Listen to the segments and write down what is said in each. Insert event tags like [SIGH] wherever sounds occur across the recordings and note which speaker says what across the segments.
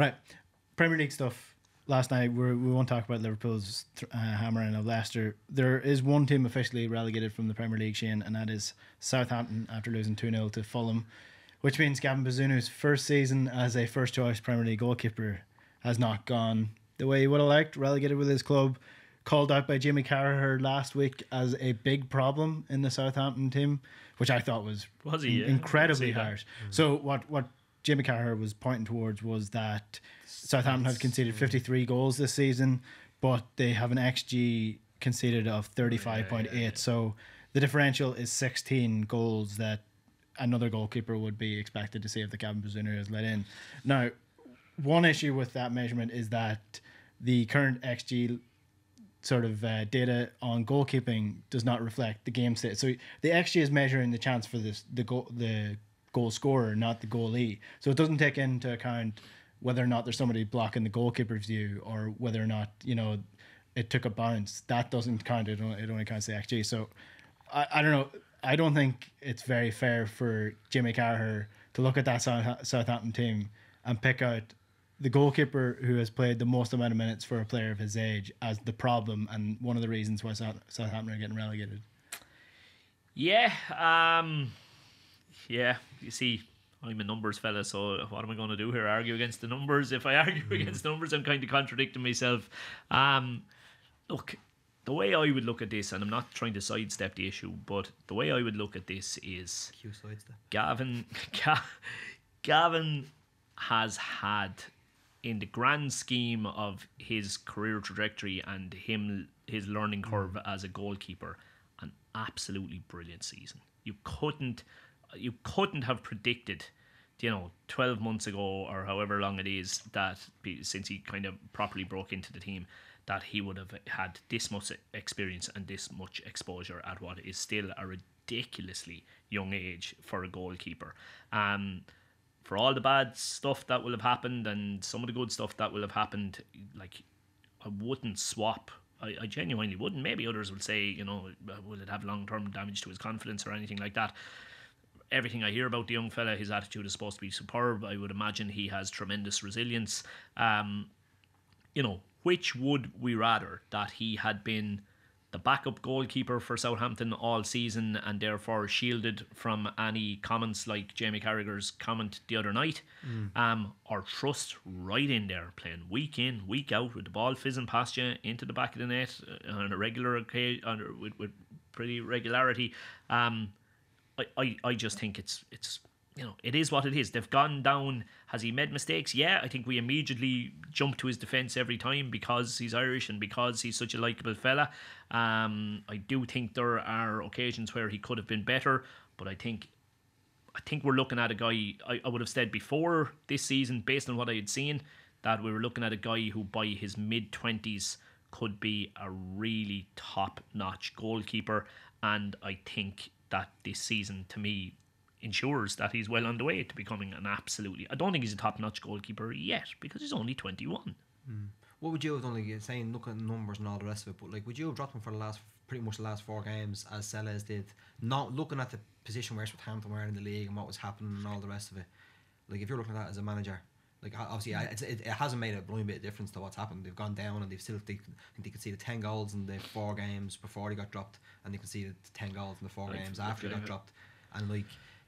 Speaker 1: Right, Premier League stuff. Last night we're, we won't talk about Liverpool's uh, hammering of Leicester. There is one team officially relegated from the Premier League, Shane, and that is Southampton after losing two 0 to Fulham, which means Gavin Bazunu's first season as a first choice Premier League goalkeeper has not gone the way he would have liked. Relegated with his club, called out by Jimmy Carragher last week as a big problem in the Southampton team, which I thought was
Speaker 2: Was he?
Speaker 1: in-
Speaker 2: Yeah,
Speaker 1: incredibly
Speaker 2: I can see that.
Speaker 1: harsh. So what what Jimmy Carragher was pointing towards was that Southampton have conceded 53 goals this season, but they have an XG conceded of 35.8. So the differential is 16 goals that another goalkeeper would be expected to see if the Gavin Bazunu is let in. Now, one issue with that measurement is that the current XG sort of uh, data on goalkeeping does not reflect the game state. So the XG is measuring the chance for this the goal the goal scorer, not the goalie. So it doesn't take into account whether or not there's somebody blocking the goalkeeper's view or whether or not you know it took a bounce. That doesn't count. It only, it only counts the XG. So I, I don't know. I don't think it's very fair for Jimmy Carragher to look at that South, Southampton team and pick out the goalkeeper who has played the most amount of minutes for a player of his age as the problem and one of the reasons why South, Southampton are getting relegated.
Speaker 2: Yeah, um, yeah. You see, I'm a numbers fella, so what am I going to do here? Argue against the numbers? If I [LAUGHS] argue against the numbers, I'm kind of contradicting myself. Um, look, the way I would look at this, and I'm not trying to sidestep the issue, but the way I would look at this is
Speaker 3: Q sidestep.
Speaker 2: Gavin, [LAUGHS] Ga- Gavin has had, in the grand scheme of his career trajectory and him his learning curve as a goalkeeper, an absolutely brilliant season. You couldn't, you couldn't have predicted, you know, twelve months ago or however long it is that since he kind of properly broke into the team. That he would have had this much experience and this much exposure at what is still a ridiculously young age for a goalkeeper. Um, for all the bad stuff that will have happened and some of the good stuff that will have happened, like I wouldn't swap. I, I genuinely wouldn't. Maybe others will say, you know, will it have long term damage to his confidence or anything like that? Everything I hear about the young fella, his attitude is supposed to be superb. I would imagine he has tremendous resilience. Um, you know, which would we rather that he had been the backup goalkeeper for Southampton all season and therefore shielded from any comments like Jamie Carragher's comment the other night, um, or trust right in there playing week in week out with the ball fizzing past you into the back of the net uh, on a regular occasion, on, with, with pretty regularity. Um, I, I, just think it's it's you know it is what it is. They've gone down. Has he made mistakes? Yeah, I think we immediately jump to his defense every time because he's Irish and because he's such a likable fella. Um, I do think there are occasions where he could have been better, but I think I think we're looking at a guy. I, I would have said before this season, based on what I had seen, that we were looking at a guy who by his mid twenties could be a really top notch goalkeeper, and I think that this season to me ensures that he's well on the way to becoming an absolutely. I don't think he's a top notch goalkeeper yet because he's only twenty one. Hmm.
Speaker 3: What would you have done? Like saying, look at numbers and all the rest of it. But like, would you have dropped him for the last, pretty much the last four games, as Selles did, not looking at the position where Southampton were in the league and what was happening and all the rest of it? Like, if you're looking at that as a manager, like obviously, it, it hasn't made a blooming bit of difference to what's happened. They've gone down and they've still, they, I think they conceded ten goals in the four games before they got dropped, and they can see the ten goals in the four
Speaker 2: Right,
Speaker 3: games after they got dropped. And like,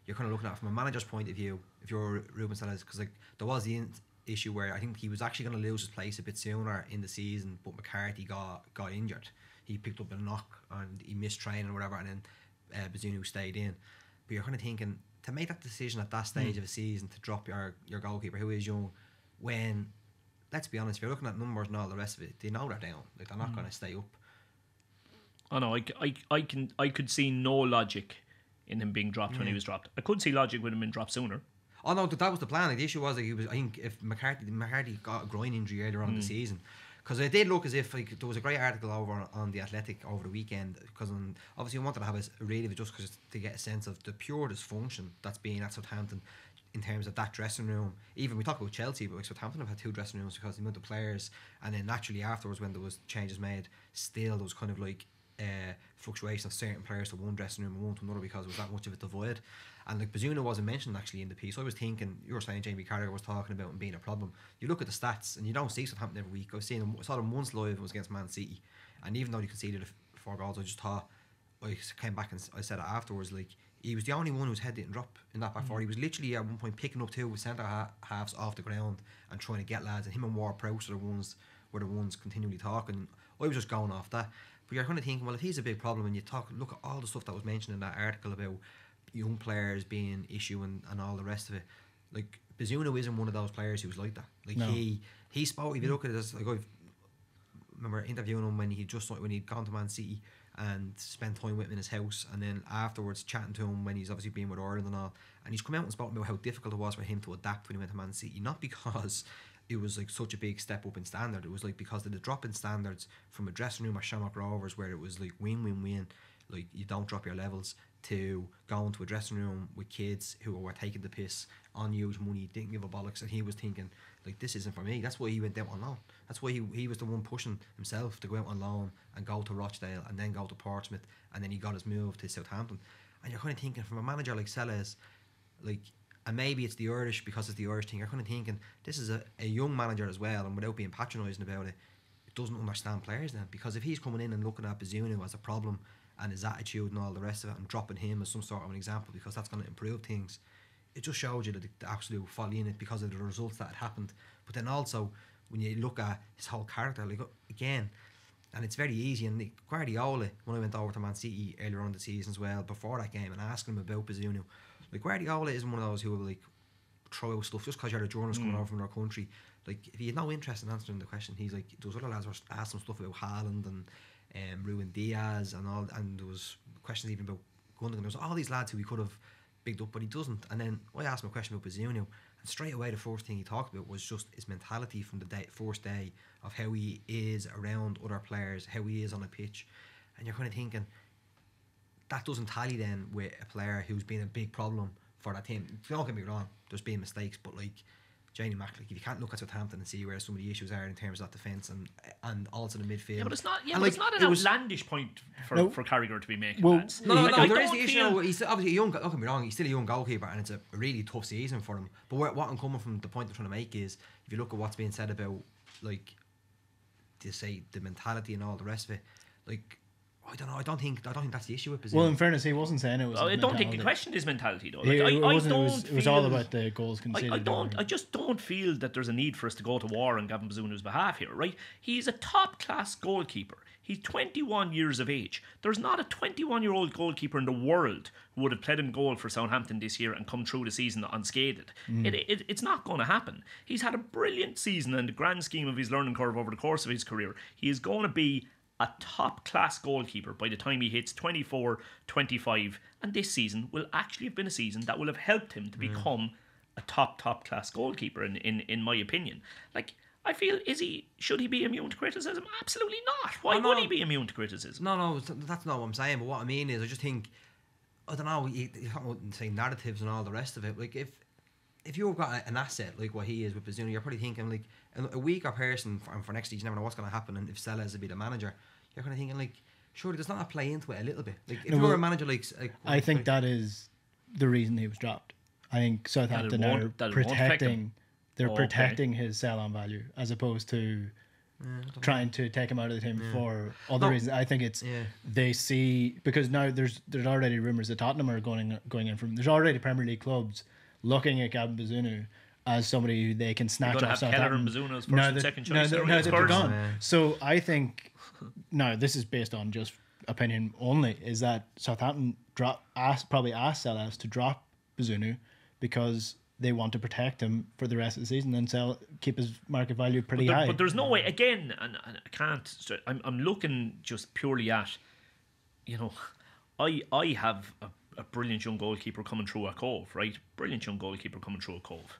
Speaker 3: you're kind of looking at it from a manager's point of view. If you're Ruben Selles, because like there was the in- issue where I think he was actually going to lose his place a bit sooner in the season, but McCarthy got got injured. He picked up a knock and he missed training or whatever, and then uh, Bazunu stayed in. But you're kind of thinking to make that decision at that stage hmm. of a season to drop your your goalkeeper who is young, when let's be honest, if you're looking at numbers and all the rest of it, they know they're down. Like they're not hmm. going to stay up.
Speaker 2: Oh no, I can I could see no logic in him being dropped when he hmm. was dropped. I could see logic with him being dropped sooner.
Speaker 3: Oh no, that that was the plan. Like, the issue was like he was. I think if McCarthy McCarthy got a groin injury earlier on in the season, because it did look as if like there was a great article over on, the Athletic over the weekend. Because obviously we wanted to have a read of it just because to get a sense of the pure dysfunction that's being at Southampton in terms of that dressing room. Even we talk about Chelsea, but Southampton have had two dressing rooms because the amount of players, and then naturally afterwards when there was changes made, still there was kind of like uh, fluctuation of certain players to one dressing room and one to another because there was that much of a divide. And like Bazunu wasn't mentioned actually in the piece. I was thinking you were saying Jamie Carragher was talking about him being a problem. You look at the stats and you don't see Southampton every week. I've seen him, I saw them once live. It was against Man City, and even though he conceded four goals, I just thought I came back and I said it afterwards. Like he was the only one whose head didn't drop in that back four. He was literally at one point picking up two centre ha- halves off the ground and trying to get lads. And him and Ward Prowse are the ones were the ones continually talking. I was just going off that. But you're kind of thinking, well, if he's a big problem, and you talk, look at all the stuff that was mentioned in that article about young players being issue and, and all the rest of it. Like Bazunu isn't one of those players who's like that. Like
Speaker 1: No.
Speaker 3: he he spoke. If you look at this, like I've remember interviewing him when he just when he'd gone to Man City and spent time with him in his house, and then afterwards chatting to him when he's obviously been with Ireland and all. And he's come out and spoken about how difficult it was for him to adapt when he went to Man City. Not because it was like such a big step up in standard. It was like because of the drop in standards from a dressing room at Shamrock Rovers where it was like win win win, like you don't drop your levels to going to a dressing room with kids who were taking the piss on huge money, didn't give a bollocks, and he was thinking like this isn't for me. That's why he went out on loan. That's why he, he was the one pushing himself to go out on loan and go to Rochdale and then go to Portsmouth and then he got his move to Southampton. And you're kind of thinking from a manager like Selles, like and maybe it's the Irish because it's the Irish thing. You're kind of thinking this is a, a young manager as well, and without being patronising about it, it doesn't understand players then. Because if he's coming in and looking at Bazunu as a problem and his attitude and all the rest of it, and dropping him as some sort of an example because that's going to improve things, it just shows you the, the absolute folly in it because of the results that had happened. But then also when you look at his whole character, like again, and it's very easy. And Guardiola, when I went over to Man City earlier on the season as well, before that game, and asking him about Bazunu, like Guardiola isn't one of those who will like throw out stuff just because you're a journalist coming over from another country. Like if he had no interest in answering the question, he's like those other lads were asking stuff about Haaland and um, Ruben Dias and all, and there was questions even about Gundogan. There was all these lads who he could have bigged up, but he doesn't. And then I asked him a question about Bazunu, and straight away the first thing he talked about was just his mentality from the day, first day of how he is around other players, how he is on a pitch, and you're kind of thinking that doesn't tally then with a player who's been a big problem for that team. Don't get me wrong, there's been mistakes, but like Jamie Mack, like if you can't look at Southampton and see where some of the issues are in terms of that defence and and also the midfield.
Speaker 2: Yeah, but it's not. Yeah,
Speaker 3: And,
Speaker 2: but
Speaker 3: like,
Speaker 2: it's not
Speaker 3: it
Speaker 2: an
Speaker 3: was-
Speaker 2: outlandish point for,
Speaker 1: No.
Speaker 2: for Carragher to be making.
Speaker 1: Well,
Speaker 2: lads.
Speaker 3: No, no,
Speaker 2: Like,
Speaker 3: no.
Speaker 2: I
Speaker 3: there is
Speaker 2: don't
Speaker 3: the issue.
Speaker 2: feel-
Speaker 3: He's obviously a young. Don't get me wrong. He's still a young goalkeeper, and it's a really tough season for him. But where, what I'm coming from, the point I'm trying to make is, if you look at what's being said about, like, to say the mentality and all the rest of it, like, I don't know. I don't think. I don't think that's the issue with Bazunu.
Speaker 1: Well, in fairness, he wasn't saying it was.
Speaker 2: Well,
Speaker 1: his
Speaker 2: I don't think he questioned his mentality though.
Speaker 1: It,
Speaker 2: Like,
Speaker 1: it
Speaker 2: I, I
Speaker 1: wasn't.
Speaker 2: don't
Speaker 1: It was, it was all about the goals conceded.
Speaker 2: I don't. I just don't feel that there's a need for us to go to war on Gavin Bazunu's behalf here, right? He's a top class goalkeeper. He's 21 years of age. There's not a 21 year old goalkeeper in the world who would have played in goal for Southampton this year and come through the season unscathed. Mm. It, it, it's not going to happen. He's had a brilliant season in the grand scheme of his learning curve over the course of his career. He is going to be a top class goalkeeper by the time he hits 24, 25. And this season will actually have been a season that will have helped him to mm. become a top, top class goalkeeper, in, in, in my opinion. Like, I feel, is he, should he be immune to criticism? Absolutely not. Why
Speaker 3: Oh, no.
Speaker 2: would he be immune to criticism?
Speaker 3: No, no, that's not what I'm saying. But what I mean is, I just think, I don't know. You, you can't say narratives and all the rest of it. Like if if you've got an asset like what he is with Bazunu, you're probably thinking like a, a weaker person for, for next season. You never know what's going to happen. And if Selles will be the manager, you're kind of thinking like, surely does not a play into it a little bit. Like if
Speaker 1: No,
Speaker 3: you're
Speaker 1: well,
Speaker 3: a manager like, like
Speaker 1: I think
Speaker 3: like,
Speaker 1: that is the reason he was dropped. I think Southampton
Speaker 2: won't-
Speaker 1: are
Speaker 2: that it won't affect him.
Speaker 1: protecting. They're oh,
Speaker 2: Okay.
Speaker 1: protecting his sell-on value as opposed to trying to take him out of the team for other
Speaker 3: No.
Speaker 1: reasons. I think it's
Speaker 3: Yeah.
Speaker 1: they see because now there's there's already rumors that Tottenham are going going in from. There's already Premier League clubs looking at Gavin Bazunu as somebody who they can snatch
Speaker 2: gonna
Speaker 1: off
Speaker 2: have Keller and
Speaker 1: Southampton.
Speaker 2: Bazunu as first
Speaker 1: Now
Speaker 2: and
Speaker 1: that-
Speaker 2: second choice
Speaker 1: now
Speaker 2: with
Speaker 1: they're gone.
Speaker 3: Yeah.
Speaker 1: So I think no, this is based on just opinion only. Is that Southampton drop asked probably asked Salas to drop Bazunu because they want to protect him for the rest of the season and sell keep his market value pretty
Speaker 2: But, there-
Speaker 1: high.
Speaker 2: but there's no way again, and, and I can't. I'm I'm looking just purely at, you know, I I have a, a brilliant young goalkeeper coming through a Cobh, right? Brilliant young goalkeeper coming through a Cobh,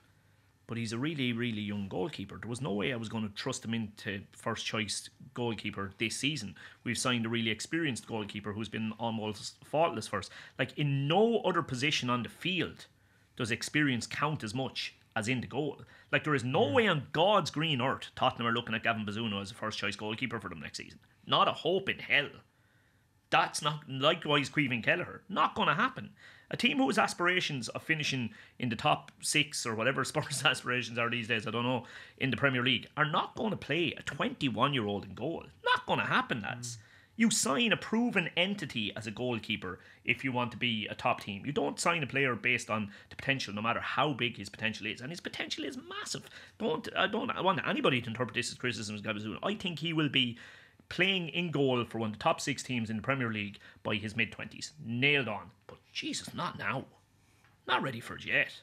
Speaker 2: but he's a really really young goalkeeper. There was no way I was going to trust him into first choice goalkeeper this season. We've signed a really experienced goalkeeper who's been almost faultless for us. Like in no other position on the field does experience count as much as in the goal. Like there is no way on God's green earth Tottenham are looking at Gavin Bazunu as a first choice goalkeeper for them next season. Not a hope in hell. That's not likewise Caoimhín Kelleher. Not going to happen. A team whose aspirations of finishing in the top six or whatever [LAUGHS] Spurs' aspirations are these days, I don't know, in the Premier League, are not going to play a 21 year old in goal. Not going to happen, lads. Hmm. You sign a proven entity as a goalkeeper if you want to be a top team. You don't sign a player based on the potential, no matter how big his potential is, and his potential is massive. Don't I don't I want anybody to interpret this as criticism of Gabazon. I think he will be playing in goal for one of the top six teams in the Premier League by his mid twenties. Nailed on. But Jesus, not now. Not ready for it yet.